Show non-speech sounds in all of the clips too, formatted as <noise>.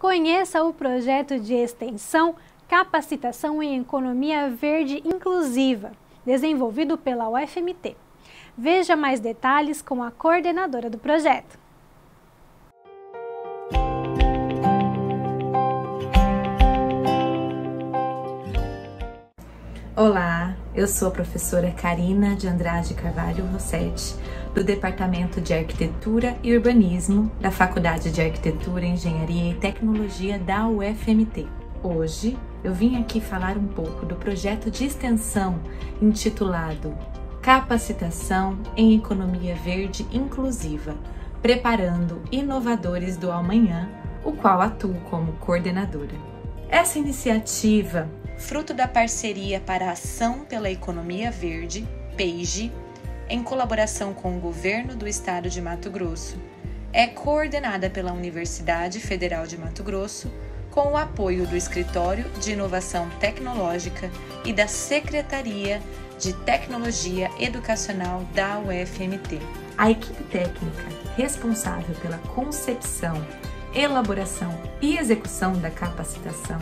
Conheça o projeto de extensão Capacitação em Economia Verde Inclusiva, desenvolvido pela UFMT. Veja mais detalhes com a coordenadora do projeto. Olá, eu sou a professora Karina de Andrade Carvalho Rossetti, do Departamento de Arquitetura e Urbanismo da Faculdade de Arquitetura, Engenharia e Tecnologia da UFMT. Hoje eu vim aqui falar um pouco do projeto de extensão intitulado Capacitação em Economia Verde Inclusiva, preparando inovadores do amanhã, o qual atuo como coordenadora. Essa iniciativa fruto da parceria para a Ação pela Economia Verde, PEIGE, em colaboração com o Governo do Estado de Mato Grosso, é coordenada pela Universidade Federal de Mato Grosso, com o apoio do Escritório de Inovação Tecnológica e da Secretaria de Tecnologia Educacional da UFMT. A equipe técnica responsável pela concepção, elaboração e execução da capacitação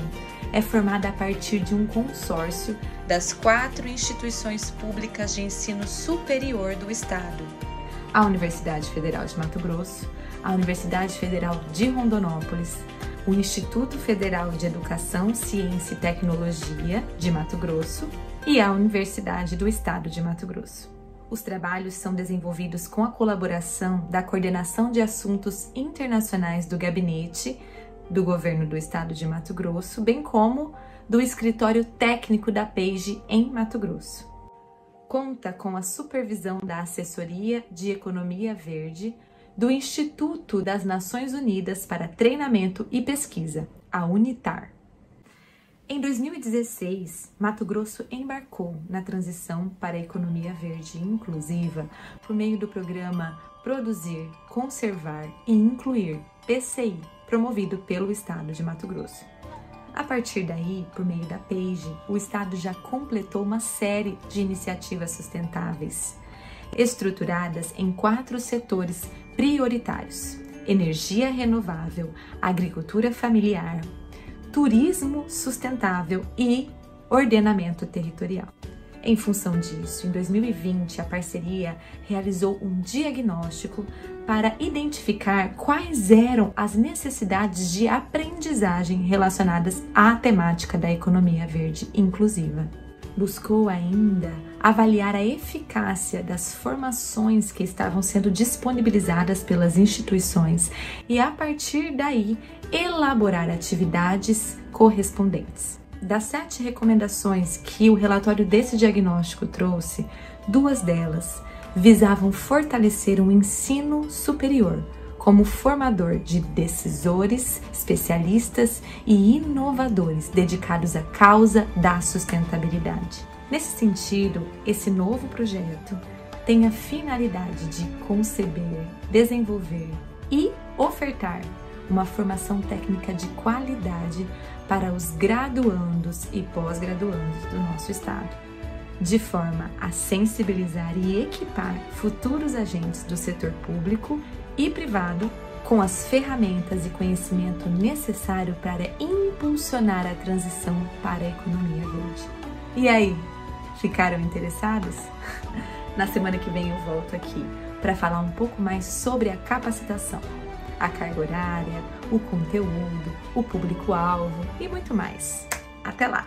é formada a partir de um consórcio das quatro instituições públicas de ensino superior do Estado: a Universidade Federal de Mato Grosso, a Universidade Federal de Rondonópolis, o Instituto Federal de Educação, Ciência e Tecnologia de Mato Grosso e a Universidade do Estado de Mato Grosso. Os trabalhos são desenvolvidos com a colaboração da Coordenação de Assuntos Internacionais do Gabinete do Governo do Estado de Mato Grosso, bem como do Escritório Técnico da PEIGE em Mato Grosso. Conta com a supervisão da Assessoria de Economia Verde do Instituto das Nações Unidas para Treinamento e Pesquisa, a UNITAR. Em 2016, Mato Grosso embarcou na transição para a economia verde inclusiva por meio do programa Produzir, Conservar e Incluir, PCI, promovido pelo Estado de Mato Grosso. A partir daí, por meio da PAGE, o Estado já completou uma série de iniciativas sustentáveis, estruturadas em quatro setores prioritários: energia renovável, agricultura familiar, turismo sustentável e ordenamento territorial. Em função disso, em 2020, a parceria realizou um diagnóstico para identificar quais eram as necessidades de aprendizagem relacionadas à temática da economia verde inclusiva. Buscou ainda avaliar a eficácia das formações que estavam sendo disponibilizadas pelas instituições e, a partir daí, elaborar atividades correspondentes. Das sete recomendações que o relatório desse diagnóstico trouxe, duas delas visavam fortalecer o ensino superior como formador de decisores, especialistas e inovadores dedicados à causa da sustentabilidade. Nesse sentido, esse novo projeto tem a finalidade de conceber, desenvolver e ofertar uma formação técnica de qualidade para os graduandos e pós-graduandos do nosso estado, de forma a sensibilizar e equipar futuros agentes do setor público e privado com as ferramentas e conhecimento necessário para impulsionar a transição para a economia verde. E aí, ficaram interessados? <laughs> Na semana que vem eu volto aqui para falar um pouco mais sobre a capacitação a carga horária, o conteúdo, o público-alvo e muito mais. Até lá!